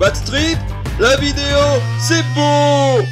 Bad Street, la vidéo, c'est beau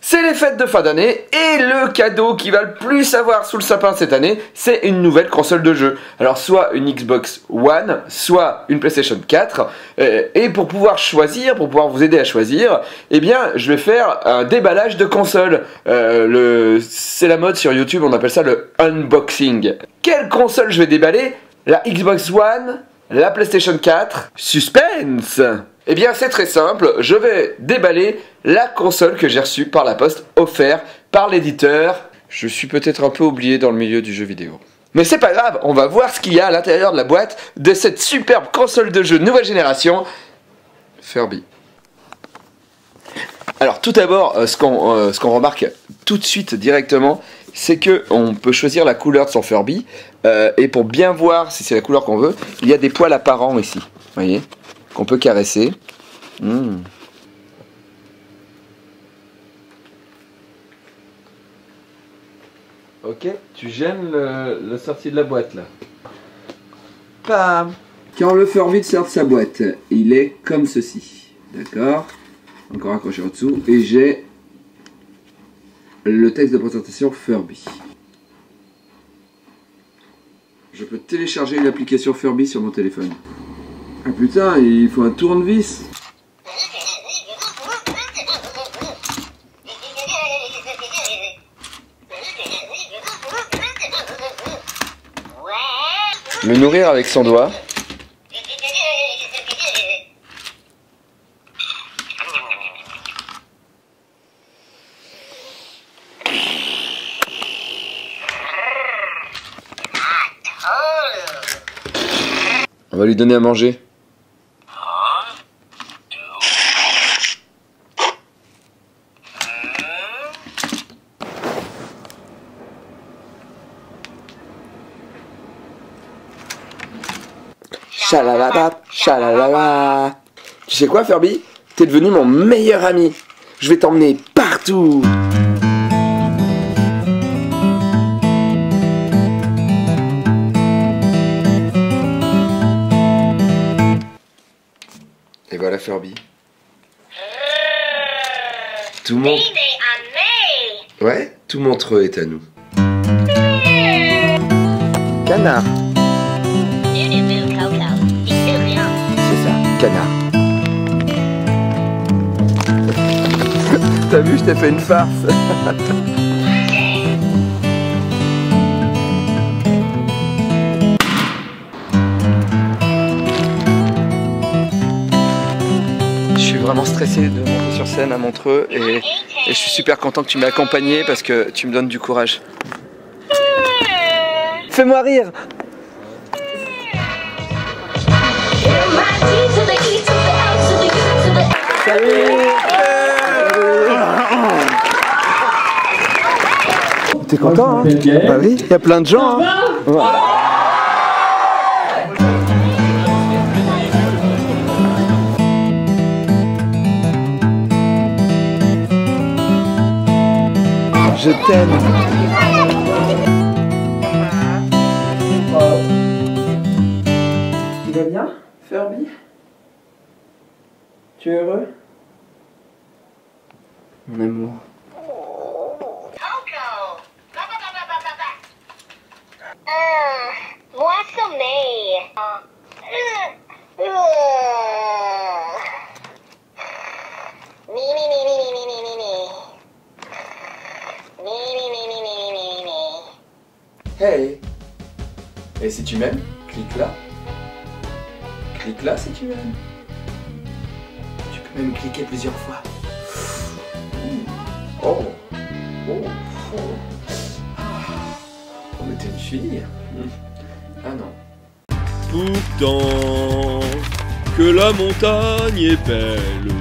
C'est les fêtes de fin d'année et le cadeau qui va le plus avoir sous le sapin cette année, c'est une nouvelle console de jeu. Alors soit une Xbox One, soit une PlayStation 4. Euh, et pour pouvoir choisir, pour pouvoir vous aider à choisir, eh bien je vais faire un déballage de console. Euh, c'est la mode sur YouTube, on appelle ça le unboxing. Quelle console je vais déballer? La Xbox One La PlayStation 4 Suspense eh bien, c'est très simple. Je vais déballer la console que j'ai reçue par la poste, offerte par l'éditeur. Je suis peut-être un peu oublié dans le milieu du jeu vidéo. Mais c'est pas grave, on va voir ce qu'il y a à l'intérieur de la boîte de cette superbe console de jeu nouvelle génération, Furby. Alors tout d'abord, euh, ce qu'on euh, ce qu'on remarque tout de suite directement, c'est que on peut choisir la couleur de son Furby euh, et pour bien voir si c'est la couleur qu'on veut, il y a des poils apparents ici. Voyez? Qu'on peut caresser. Mmh. Ok, tu gênes le, le sortie de la boîte là. Pam Quand le Furby sort de sa boîte, il est comme ceci. D'accord Encore accroché en dessous. Et j'ai le texte de présentation Furby. Je peux télécharger une application Furby sur mon téléphone. Ah putain, il faut un tournevis. Le nourrir avec son doigt. On va lui donner à manger. Chalalala, chalalala. Tu sais quoi, Furby? T'es devenu mon meilleur ami. Je vais t'emmener partout. Et voilà Furby. Tout mon... Ouais, tout Montreux est à nous. Canard. Canard. T'as vu, je t'ai fait une farce. Je suis vraiment stressé de monter sur scène à Montreux et, et je suis super content que tu m'aies accompagné parce que tu me donnes du courage. Fais-moi rire T'es content hein Bah oui, il y a plein de gens. Hein Ouais. Je t'aime. Tu es heureux? Me, me, me, me. Hey Et si tu m'aimes, clique là. Clique là si tu m'aimes. Tu peux même cliquer plusieurs fois. Oh. Oh Oh Oh mais t'es une fille Ah non. Pourtant, que la montagne est belle,